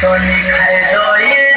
Sonic, I saw it,